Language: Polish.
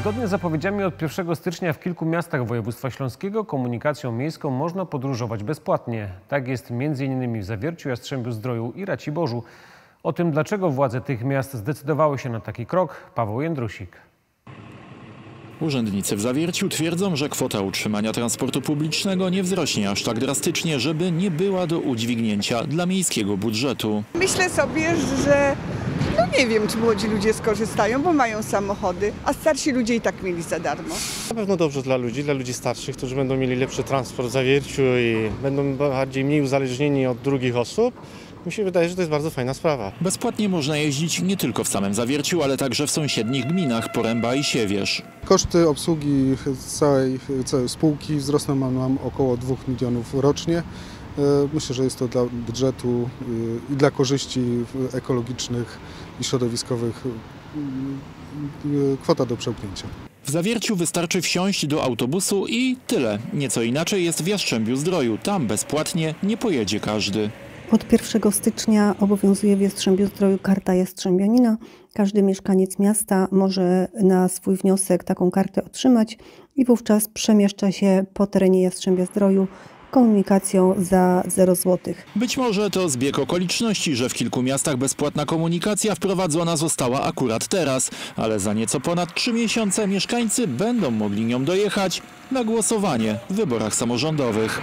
Zgodnie z zapowiedziami od 1 stycznia w kilku miastach województwa śląskiego komunikacją miejską można podróżować bezpłatnie. Tak jest m.in. w Zawierciu, Jastrzębiu Zdroju i Raciborzu. O tym, dlaczego władze tych miast zdecydowały się na taki krok, Paweł Jędrusik. Urzędnicy w Zawierciu twierdzą, że kwota utrzymania transportu publicznego nie wzrośnie aż tak drastycznie, żeby nie była do udźwignięcia dla miejskiego budżetu. Myślę sobie, że no nie wiem, czy młodzi ludzie skorzystają, bo mają samochody, a starsi ludzie i tak mieli za darmo. Na pewno dobrze dla ludzi, dla ludzi starszych, którzy będą mieli lepszy transport w zawierciu i będą bardziej mniej uzależnieni od drugich osób. Mi się wydaje, że to jest bardzo fajna sprawa. Bezpłatnie można jeździć nie tylko w samym Zawierciu, ale także w sąsiednich gminach Poręba i Siewierz. Koszty obsługi całej, całej spółki wzrosną nam około 2 milionów rocznie. E, Myślę, że jest to dla budżetu e, i dla korzyści ekologicznych i środowiskowych e, kwota do przełknięcia. W Zawierciu wystarczy wsiąść do autobusu i tyle. Nieco inaczej jest w Jastrzębiu Zdroju. Tam bezpłatnie nie pojedzie każdy. Od 1 stycznia obowiązuje w Jastrzębiu Zdroju karta Jastrzębianina. Każdy mieszkaniec miasta może na swój wniosek taką kartę otrzymać i wówczas przemieszcza się po terenie Jastrzębia Zdroju komunikacją za 0 zł. Być może to zbieg okoliczności, że w kilku miastach bezpłatna komunikacja wprowadzona została akurat teraz, ale za nieco ponad trzy miesiące mieszkańcy będą mogli nią dojechać na głosowanie w wyborach samorządowych.